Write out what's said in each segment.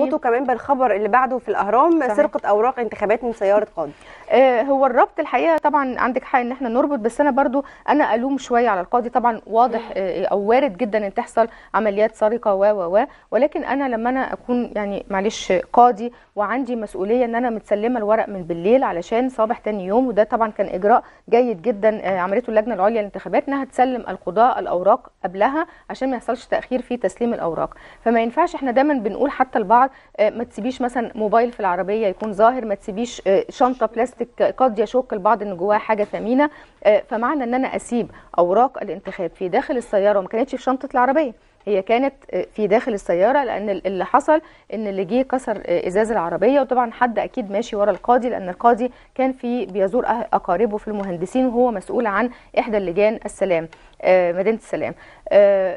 ربطه كمان بالخبر اللي بعده في الأهرام صحيح. سرقة أوراق انتخابات من سيارة قاضي. آه، هو الربط الحقيقة طبعا عندك حق إن إحنا نربط بس أنا برضو أنا ألوم شوية على القاضي. طبعا واضح آه، أو وارد جدا إن تحصل عمليات سرقة و و و. ولكن أنا لما أنا أكون يعني معلش قاضي وعندي مسؤولية إن أنا متسلمة الورق من بالليل علشان صباح تاني يوم وده طبعا كان إجراء جيد جدا آه، عملته اللجنة العليا للانتخابات إنها تسلم القضاء الأوراق قبلها عشان ما يحصلش تأخير في تسليم الأوراق. فما ينفعش إحنا دايما بنقول حتى البعض آه، ما تسيبيش مثلا موبايل في العربية يكون ظاهر ما تسيبيش آه، شنطة بلاستيك قد يشك البعض إن جواها حاجة ثمينة آه، فمعنى إن أنا أسيب أوراق الانتخاب في داخل السيارة وما كانتش في شنطة العربية. هي كانت آه، في داخل السيارة لأن اللي حصل إن اللي جه كسر آه، إزاز العربية وطبعا حد أكيد ماشي ورا القاضي لأن القاضي كان في بيزور أه- أقاربه في المهندسين وهو مسؤول عن إحدى اللجان السلام مدينة السلام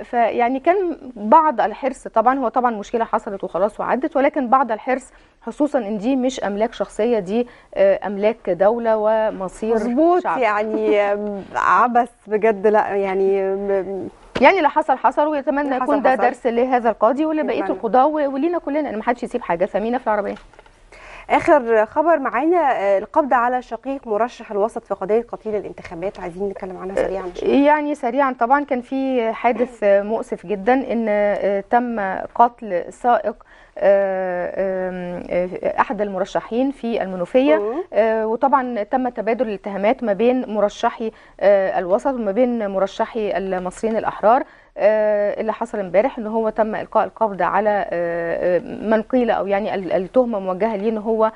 فيعني كان بعض الحرص طبعا هو طبعا مشكلة حصلت وخلاص وعدت ولكن بعض الحرص خصوصا إن دي مش أملاك شخصية دي أملاك دولة ومصير مظبوط. يعني عبث بجد لأ يعني يعني اللي حصل حصل ويتمنى يكون ده. درس لهذا القاضي ولبقية. القضاة ولينا كلنا. ان ما حدش يسيب حاجة. ثمينه في العربية. آخر خبر معانا آه، القبض على شقيق مرشح الوسط في قضية قتيل الانتخابات. عايزين نتكلم عنها سريعا يعني سريعا. طبعا كان في حادث مؤسف جدا إن آه، تم قتل سائق آه، آه، أحد المرشحين في المنوفية. آه، وطبعا تم تبادل الاتهامات ما بين مرشحي آه، الوسط وما بين مرشحي المصريين الأحرار آه، اللي حصل امبارح إن هو تم إلقاء القبض على آه، آه، من قيل أو يعني ال- التهمة موجهة ليه إن هو